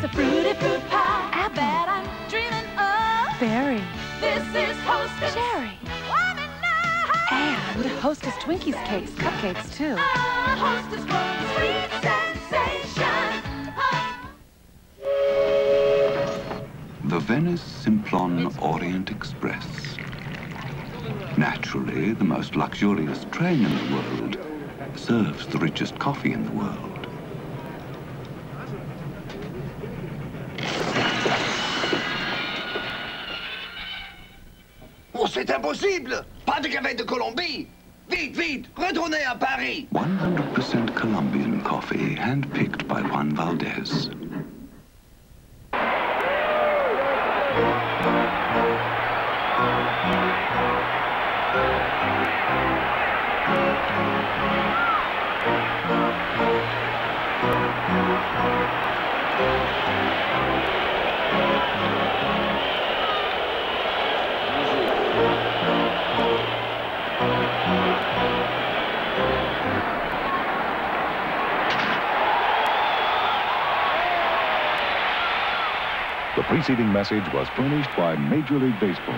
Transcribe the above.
It's a fruity fruit pie Apple. that I'm dreaming of. Berry. This is Hostess. Cherry. And Hostess Twinkies cakes, cupcakes too. Ah, Hostess Roll, sweet sensation. The Venice Simplon Orient Express. Naturally, the most luxurious train in the world serves the richest coffee in the world. Oh, c'est impossible. Pas de café de Colombie. Vite, vite, retournez à Paris. 100% Colombian coffee, handpicked by Juan Valdez. The preceding message was furnished by Major League Baseball.